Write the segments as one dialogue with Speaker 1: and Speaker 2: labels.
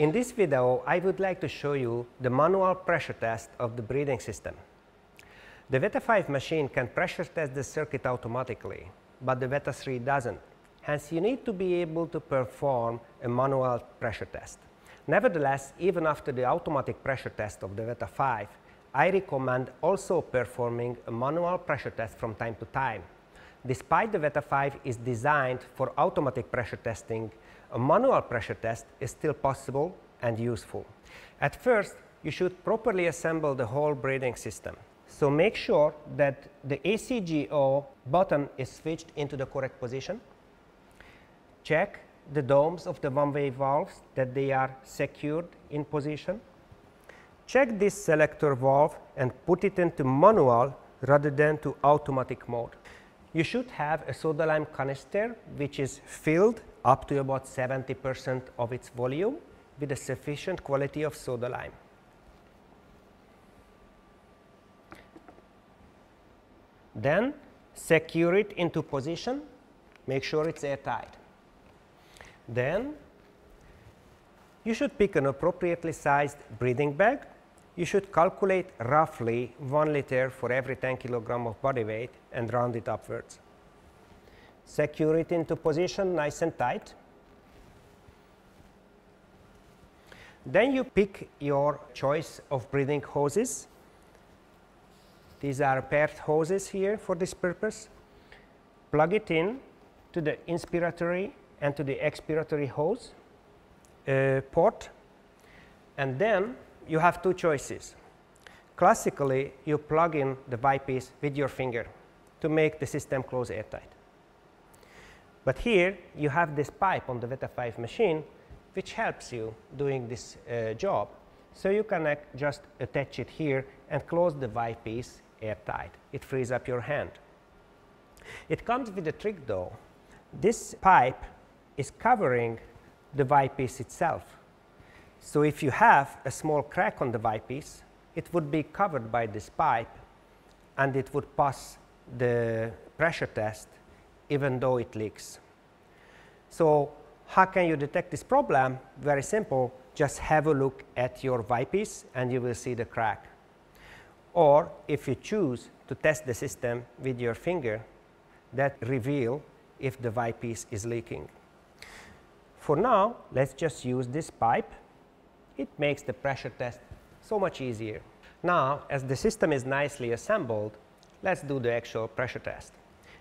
Speaker 1: In this video, I would like to show you the manual pressure test of the breathing system. The VETA 5 machine can pressure test the circuit automatically, but the VETA 3 doesn't. Hence, you need to be able to perform a manual pressure test. Nevertheless, even after the automatic pressure test of the VETA 5, I recommend also performing a manual pressure test from time to time. Despite the VETA 5 is designed for automatic pressure testing, a manual pressure test is still possible and useful. At first, you should properly assemble the whole breathing system. So make sure that the ACGO button is switched into the correct position. Check the domes of the one-way valves that they are secured in position. Check this selector valve and put it into manual rather than to automatic mode. You should have a soda lime canister which is filled up to about 70 percent of its volume with a sufficient quality of soda lime. Then secure it into position, make sure it's airtight. Then you should pick an appropriately sized breathing bag. You should calculate roughly 1 liter for every 10 kilogram of body weight and round it upwards secure it into position nice and tight. Then you pick your choice of breathing hoses. These are paired hoses here for this purpose. Plug it in to the inspiratory and to the expiratory hose uh, port and then you have two choices. Classically, you plug in the piece with your finger to make the system close airtight. But here you have this pipe on the VETA 5 machine which helps you doing this uh, job. So you can just attach it here and close the Y piece airtight. It frees up your hand. It comes with a trick though. This pipe is covering the Y piece itself. So if you have a small crack on the Y piece, it would be covered by this pipe and it would pass the pressure test even though it leaks. So how can you detect this problem? Very simple, just have a look at your Y piece and you will see the crack. Or if you choose to test the system with your finger, that reveal if the Y piece is leaking. For now, let's just use this pipe. It makes the pressure test so much easier. Now, as the system is nicely assembled, let's do the actual pressure test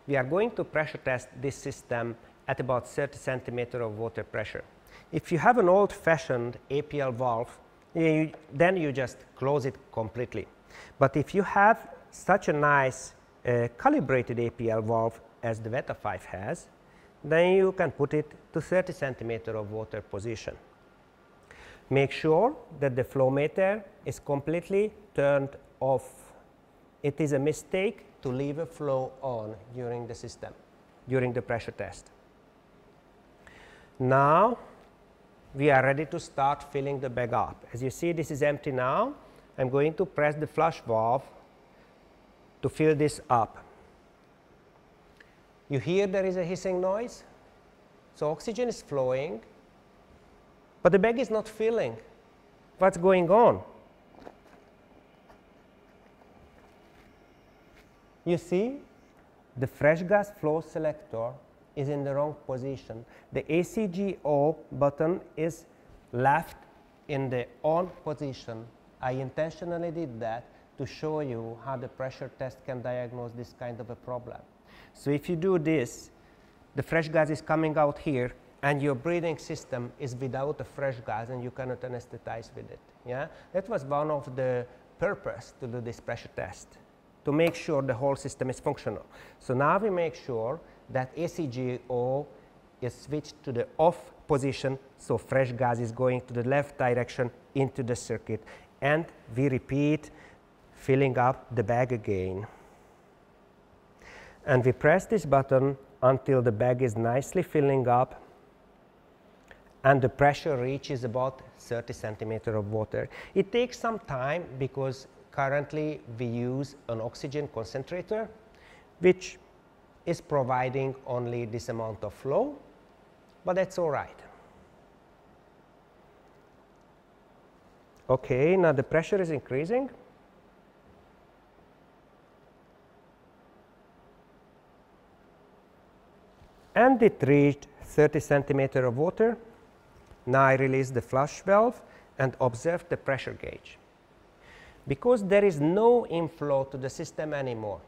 Speaker 1: we are going to pressure test this system at about 30 centimeter of water pressure. If you have an old fashioned APL valve, you, then you just close it completely. But if you have such a nice uh, calibrated APL valve as the VETA 5 has, then you can put it to 30 centimeter of water position. Make sure that the flow meter is completely turned off. It is a mistake to leave a flow on during the system, during the pressure test. Now, we are ready to start filling the bag up. As you see, this is empty now. I am going to press the flush valve to fill this up. You hear there is a hissing noise. So, oxygen is flowing, but the bag is not filling. What's going on? You see, the fresh gas flow selector is in the wrong position. The ACGO button is left in the on position. I intentionally did that to show you how the pressure test can diagnose this kind of a problem. So if you do this, the fresh gas is coming out here and your breathing system is without a fresh gas and you cannot anesthetize with it. Yeah? That was one of the purpose to do this pressure test to make sure the whole system is functional. So now we make sure that ACGO is switched to the off position, so fresh gas is going to the left direction into the circuit and we repeat filling up the bag again. And we press this button until the bag is nicely filling up and the pressure reaches about 30 centimeter of water. It takes some time because currently we use an oxygen concentrator which is providing only this amount of flow, but that's all right. Okay, now the pressure is increasing. And it reached 30 centimeter of water. Now I release the flush valve and observe the pressure gauge. Because there is no inflow to the system anymore,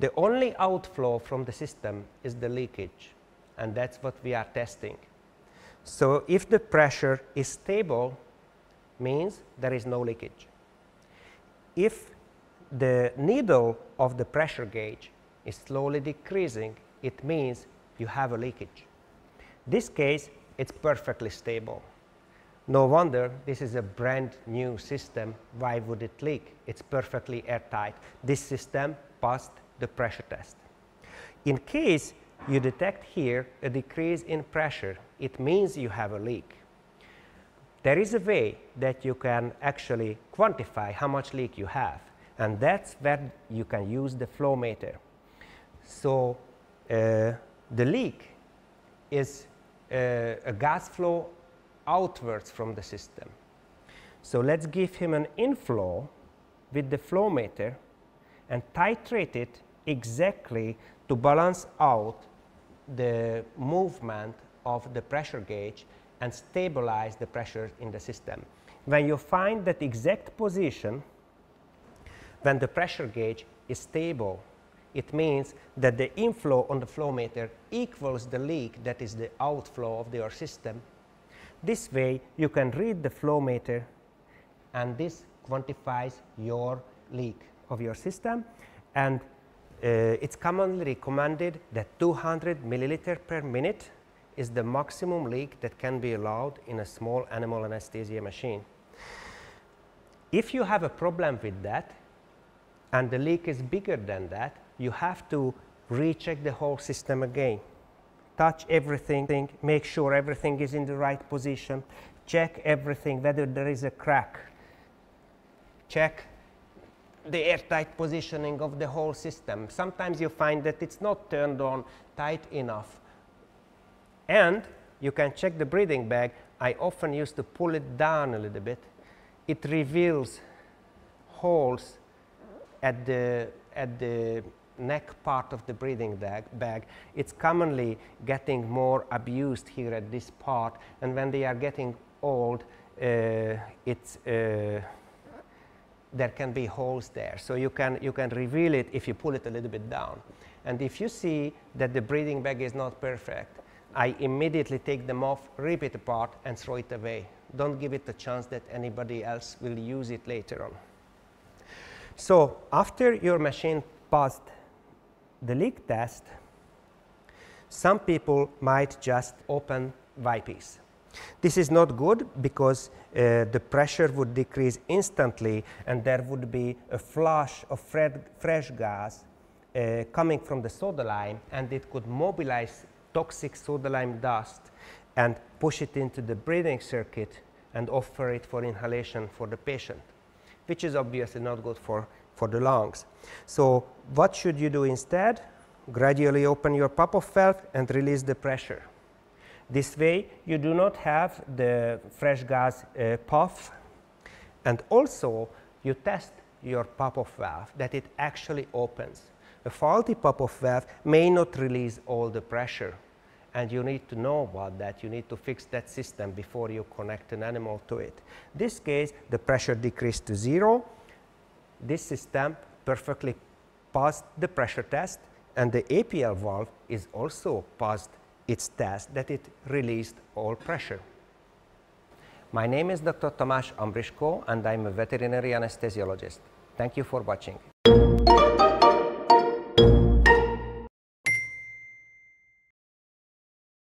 Speaker 1: the only outflow from the system is the leakage and that's what we are testing. So, if the pressure is stable means there is no leakage. If the needle of the pressure gauge is slowly decreasing, it means you have a leakage. This case it's perfectly stable. No wonder this is a brand new system. Why would it leak? It's perfectly airtight. This system passed the pressure test. In case you detect here a decrease in pressure, it means you have a leak. There is a way that you can actually quantify how much leak you have and that's where you can use the flow meter. So, uh, the leak is uh, a gas flow outwards from the system. So, let us give him an inflow with the flow meter and titrate it exactly to balance out the movement of the pressure gauge and stabilize the pressure in the system. When you find that exact position, when the pressure gauge is stable, it means that the inflow on the flow meter equals the leak that is the outflow of your system. This way you can read the flow meter and this quantifies your leak of your system and uh, it's commonly recommended that 200 milliliter per minute is the maximum leak that can be allowed in a small animal anesthesia machine. If you have a problem with that and the leak is bigger than that, you have to recheck the whole system again. Touch everything, make sure everything is in the right position, check everything, whether there is a crack, check the airtight positioning of the whole system. Sometimes you find that it's not turned on tight enough. And you can check the breathing bag. I often used to pull it down a little bit. It reveals holes at the, at the neck part of the breathing bag. It's commonly getting more abused here at this part. And when they are getting old, uh, it's uh, there can be holes there. So, you can, you can reveal it if you pull it a little bit down. And if you see that the breathing bag is not perfect, I immediately take them off, rip it apart and throw it away. Don't give it a chance that anybody else will use it later on. So, after your machine passed the leak test, some people might just open Y-piece. This is not good because uh, the pressure would decrease instantly and there would be a flush of fresh gas uh, coming from the soda lime and it could mobilize toxic soda lime dust and push it into the breathing circuit and offer it for inhalation for the patient, which is obviously not good for, for the lungs. So, what should you do instead? Gradually open your pop-off valve and release the pressure. This way you do not have the fresh gas uh, puff and also you test your pop-off valve that it actually opens. A faulty pop-off valve may not release all the pressure and you need to know about that. You need to fix that system before you connect an animal to it. This case the pressure decreased to zero. This system perfectly passed the pressure test and the APL valve is also passed its test that it released all pressure. My name is Dr. Tamás Ambrisko and I'm a veterinary anesthesiologist. Thank you for watching.